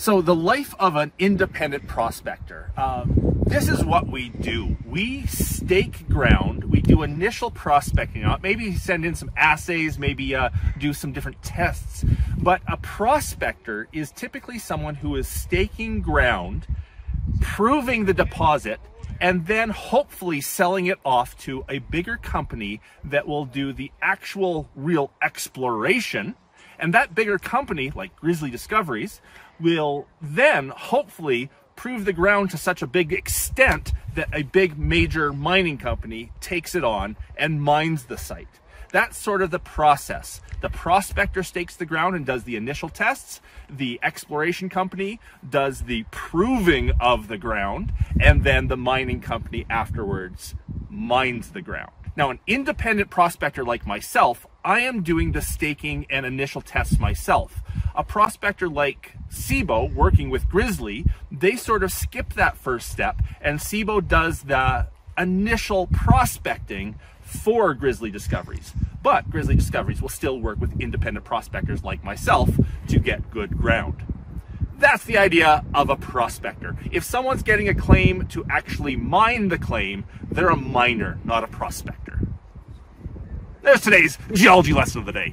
So the life of an independent prospector. Um, this is what we do. We stake ground. We do initial prospecting. Maybe send in some assays. Maybe uh, do some different tests. But a prospector is typically someone who is staking ground, proving the deposit, and then hopefully selling it off to a bigger company that will do the actual real exploration and that bigger company, like Grizzly Discoveries, will then hopefully prove the ground to such a big extent that a big major mining company takes it on and mines the site. That's sort of the process. The prospector stakes the ground and does the initial tests. The exploration company does the proving of the ground. And then the mining company afterwards mines the ground. Now, an independent prospector like myself, I am doing the staking and initial tests myself. A prospector like SIBO working with Grizzly, they sort of skip that first step and SIBO does the initial prospecting for Grizzly Discoveries. But Grizzly Discoveries will still work with independent prospectors like myself to get good ground. That's the idea of a prospector. If someone's getting a claim to actually mine the claim, they're a miner, not a prospector. There's today's geology lesson of the day.